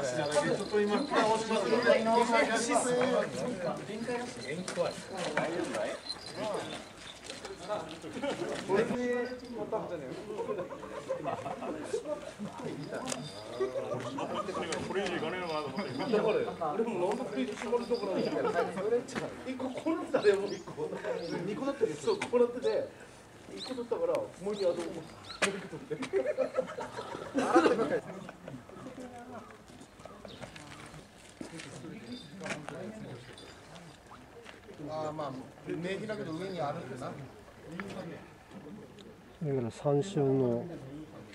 これ。ちょっと今、直します。これ、以上いかねえのかなと思っ。と、っ、っ、っ。っ、って。ああまあ名義だけど上にあるんだなだから山椒の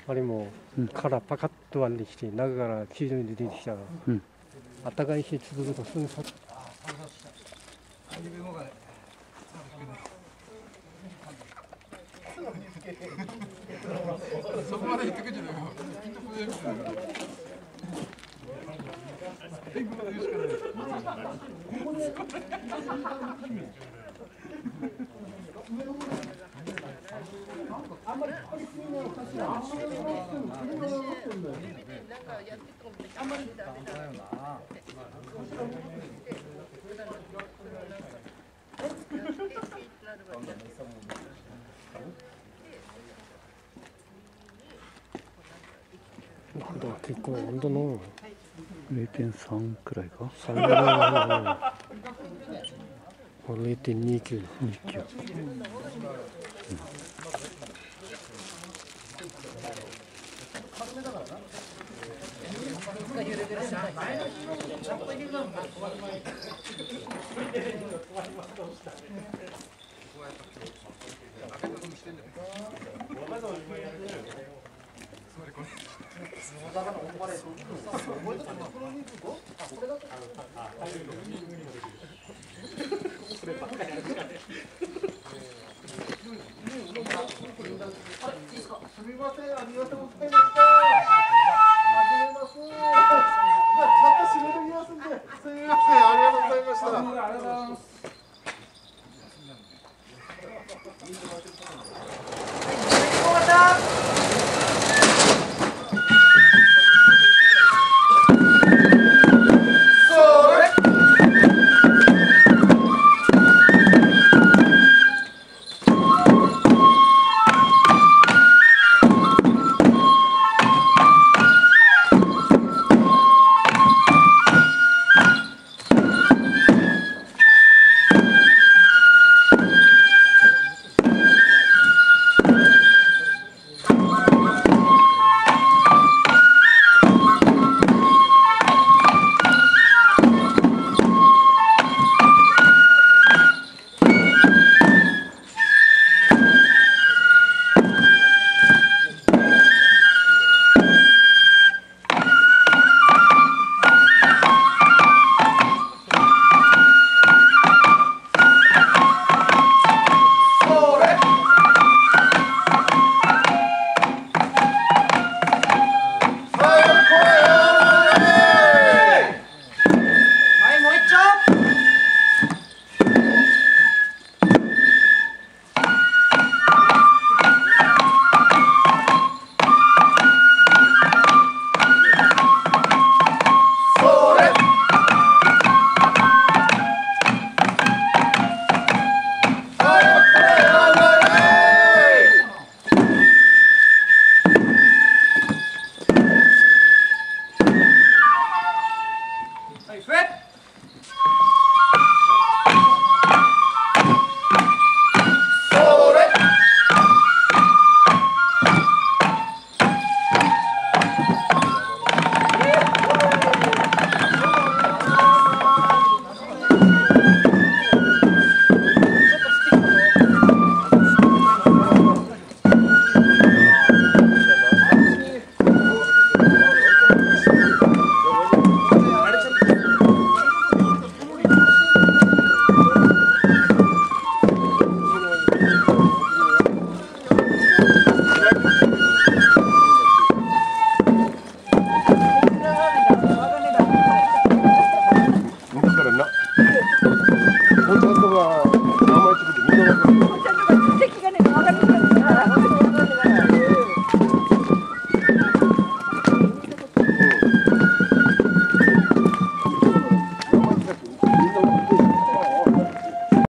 あれも殻パカッと割れてきて中から黄色いの出てきた。ら、うん。あったかい日続くとすぐさそこまで言って。くんじゃないよ。きっとこですよ天狗の言うしかな。んだ結構温度の0.3くらいか？3ぐらいの0.29 29すみませんありがとうございます。